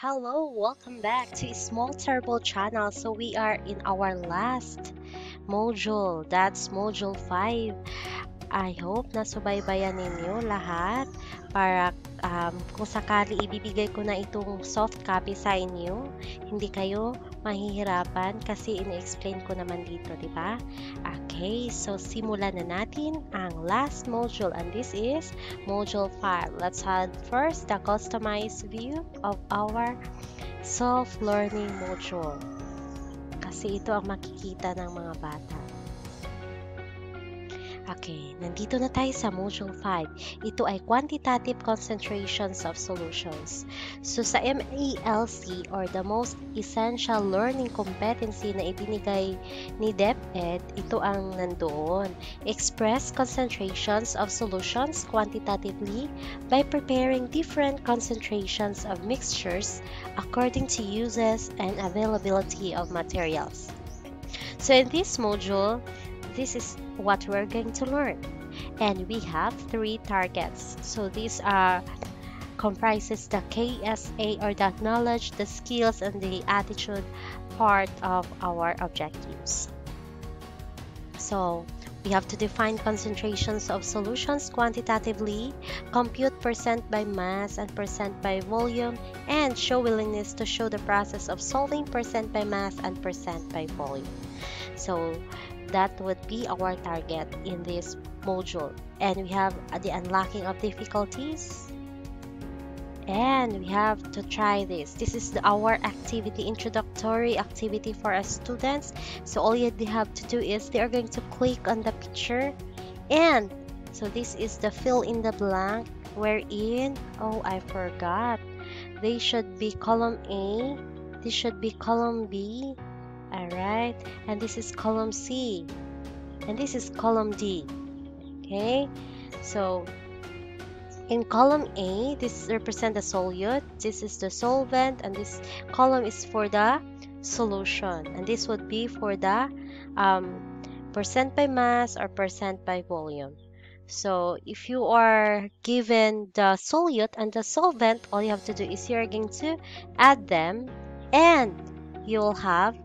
Hello, welcome back to Ismol Teribol channel. So we are in our last module. That's module 5. I hope na subaybayan ninyo lahat para um, kung sakali ibibigay ko na itong soft copy sa inyo, hindi kayo mahihirapan kasi in-explain ko naman dito, di ba? Okay, so simulan na natin ang last module and this is module 5. Let's have first the customized view of our self-learning module. Kasi ito ang makikita ng mga bata. Okay, nandito na tayo sa Module 5. Ito ay Quantitative Concentrations of Solutions. So sa MELC or the most essential learning competency na ibinigay ni DepEd, ito ang nandoon. Express concentrations of solutions quantitatively by preparing different concentrations of mixtures according to uses and availability of materials. So in this module, this is what we're going to learn. And we have three targets. So these are comprises the KSA or the knowledge, the skills, and the attitude part of our objectives. So we have to define concentrations of solutions quantitatively, compute percent by mass and percent by volume, and show willingness to show the process of solving percent by mass and percent by volume. So that would be our target in this module. And we have the unlocking of difficulties. And we have to try this. This is the, our activity introductory activity for our students. So all you have to do is they are going to click on the picture. And so this is the fill in the blank wherein oh I forgot. They should be column A. This should be column B alright and this is column C. And this is column D okay? So in column A this represents the solute this is the solvent and this column is for the solution. And this would be for the um, percent by mass or percent by volume. So if you are given the solute and the solvent all you have to do is you're going to add them and you will have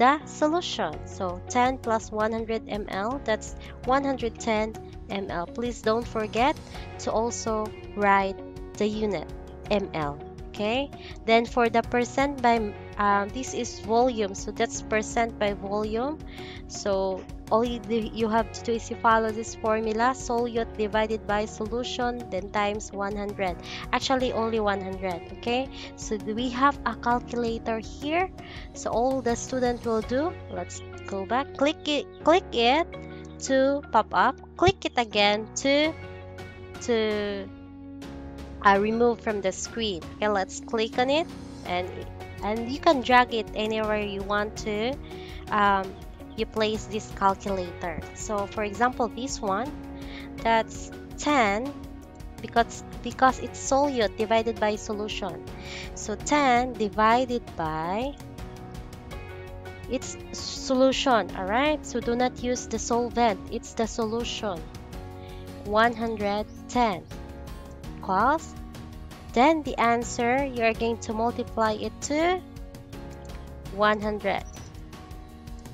the solution. So 10 plus 100 ml, that's 110 ml. Please don't forget to also write the unit ml. Okay, then for the percent by um, this is volume, so that's percent by volume. So all you, you have to do is you follow this formula solute divided by solution then times 100 actually only 100 okay? So we have a calculator here. So all the student will do let's go back click it click it to pop up click it again to to uh, remove from the screen. Okay let's click on it and and you can drag it anywhere you want to um, you place this calculator. So for example, this one, that's 10 because because it's solute divided by solution. So 10 divided by its solution, all right? So do not use the solvent, it's the solution. 110 cos then the answer you're going to multiply it to 100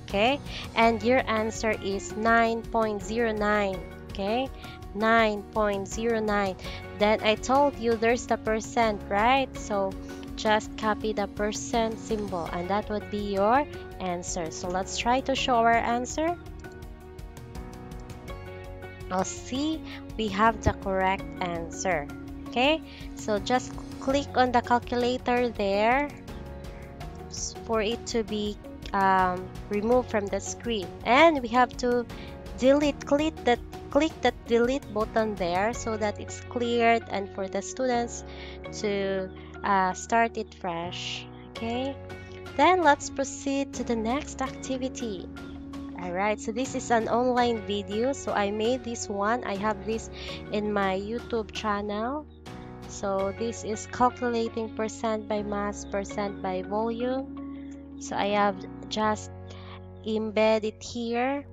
okay? And your answer is 9.09 okay? 9.09 then I told you there's the percent right? So just copy the percent symbol and that would be your answer. So let's try to show our answer. I'll see we have the correct answer okay? So just click on the calculator there for it to be um, remove from the screen. And we have to delete click that click that delete button there so that it's cleared and for the students to uh, start it fresh okay? Then let's proceed to the next activity. Alright so this is an online video so I made this one. I have this in my YouTube channel so this is calculating percent by mass percent by volume. So I have just embed it here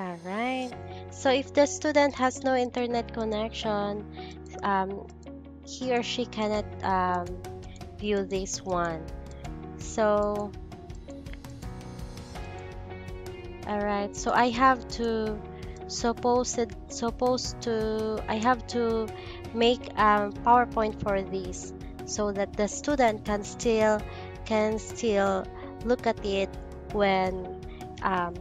alright so if the student has no internet connection um, he or she cannot um, view this one. So alright so I have to supposed supposed to I have to make a PowerPoint for this so that the student can still can still look at it when um,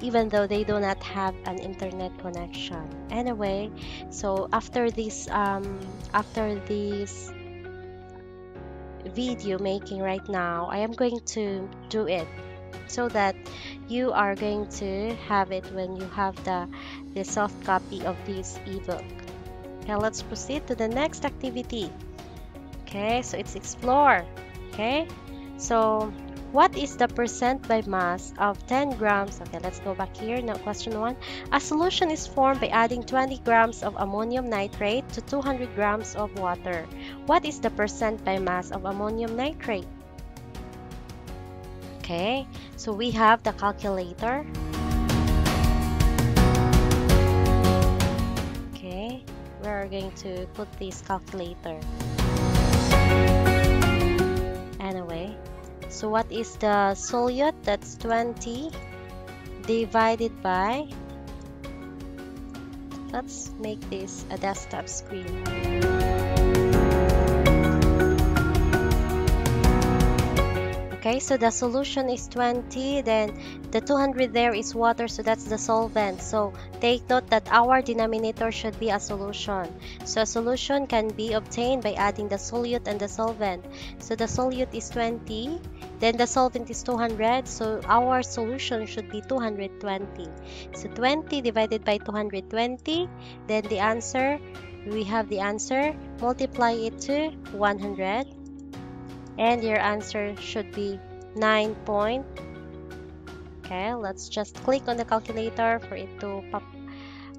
even though they do not have an internet connection. Anyway so after this um, after this video making right now I am going to do it so that you are going to have it when you have the the soft copy of this ebook okay let's proceed to the next activity okay so it's explore okay so what is the percent by mass of 10 grams? Okay, let's go back here. Now, question one. A solution is formed by adding 20 grams of ammonium nitrate to 200 grams of water. What is the percent by mass of ammonium nitrate? Okay, so we have the calculator. Okay, we're going to put this calculator. Anyway, so what is the solute? That's 20 divided by let's make this a desktop screen okay so the solution is 20 then the 200 there is water so that's the solvent. So take note that our denominator should be a solution. So a solution can be obtained by adding the solute and the solvent. So the solute is 20 then the solvent is 200 so our solution should be 220 so 20 divided by 220 then the answer we have the answer multiply it to 100 and your answer should be 9 point. Okay let's just click on the calculator for it to pop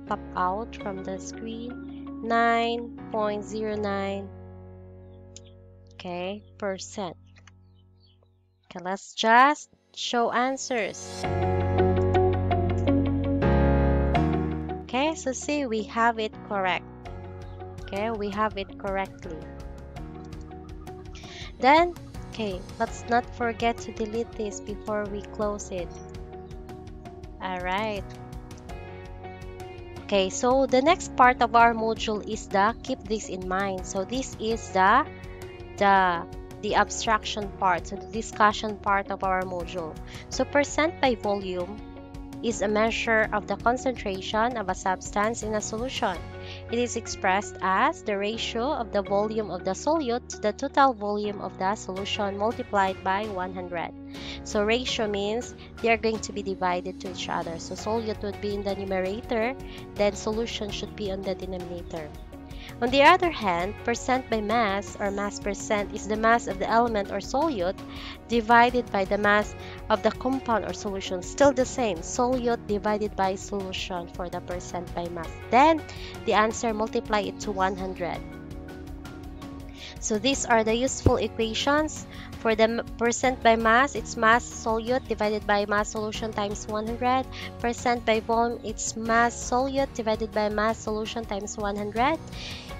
pop out from the screen. 9.09 okay percent. Okay let's just show answers. Okay so see we have it correct. Okay we have it correctly then, okay, let's not forget to delete this before we close it. Alright. Okay, so the next part of our module is the keep this in mind. So this is the the the abstraction part, so the discussion part of our module. So percent by volume is a measure of the concentration of a substance in a solution. It is expressed as the ratio of the volume of the solute to the total volume of the solution multiplied by 100. So ratio means they are going to be divided to each other. So solute would be in the numerator, then solution should be on the denominator. On the other hand, percent by mass or mass percent is the mass of the element or solute divided by the mass of the compound or solution. Still the same, solute divided by solution for the percent by mass. Then the answer multiply it to 100. So these are the useful equations. For the percent by mass, it's mass solute divided by mass solution times 100. Percent by volume, it's mass solute divided by mass solution times 100.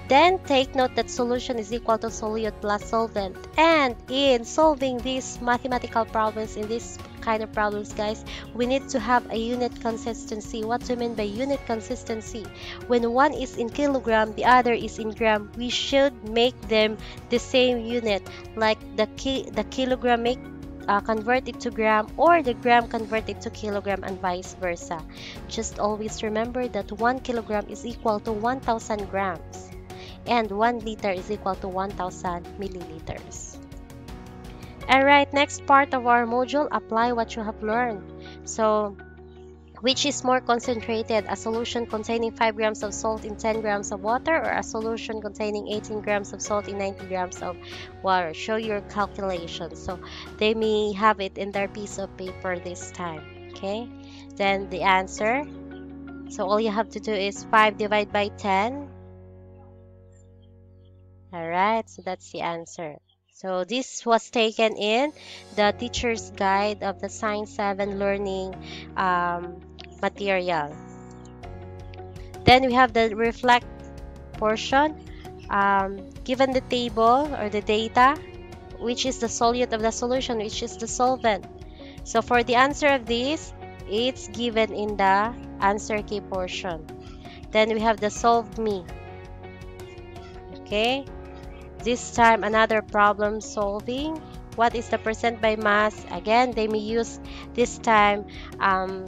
Then take note that solution is equal to solute plus solvent. And in solving these mathematical problems, in this kind of problems, guys, we need to have a unit consistency. What do you mean by unit consistency? When one is in kilogram, the other is in gram, we should make them the same unit. Like the, ki the kilogram make uh, convert it to gram or the gram convert it to kilogram and vice versa. Just always remember that 1 kilogram is equal to 1000 grams and 1 liter is equal to 1000 milliliters. Alright, next part of our module, apply what you have learned. So, which is more concentrated, a solution containing 5 grams of salt in 10 grams of water or a solution containing 18 grams of salt in 90 grams of water? Show your calculation. So, they may have it in their piece of paper this time. Okay, then the answer. So, all you have to do is 5 divided by 10 Alright, so that's the answer. So this was taken in the teacher's guide of the Science 7 learning um, material. Then we have the reflect portion, um, given the table or the data, which is the solute of the solution, which is the solvent. So for the answer of this, it's given in the answer key portion. Then we have the solve me. Okay. This time another problem solving. What is the percent by mass? Again, they may use this time um,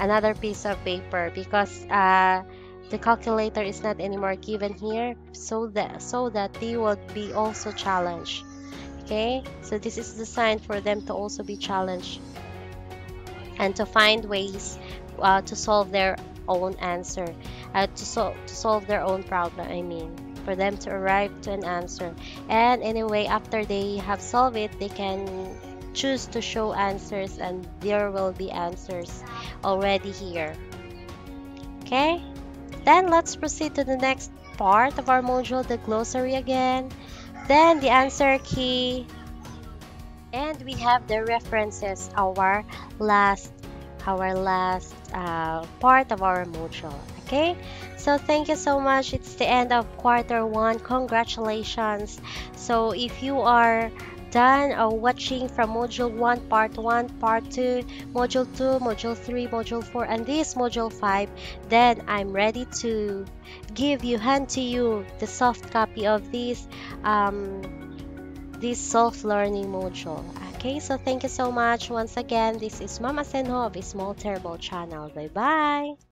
another piece of paper because uh, the calculator is not anymore given here so that so that they will be also challenged okay so this is designed for them to also be challenged and to find ways uh, to solve their own answer uh, to, sol to solve their own problem I mean for them to arrive to an answer. And anyway after they have solved it they can choose to show answers and there will be answers already here. Okay? Then let's proceed to the next part of our module the glossary again. Then the answer key. And we have the references our last our last uh, part of our module. Okay so thank you so much. It's the end of quarter one. Congratulations. So if you are done or watching from module 1 part 1 part 2 module 2 module 3 module 4 and this module 5 then i'm ready to give you hand to you the soft copy of this um, this self-learning module. Okay so thank you so much. Once again this is mama senho of Ismol Teribol channel. Bye bye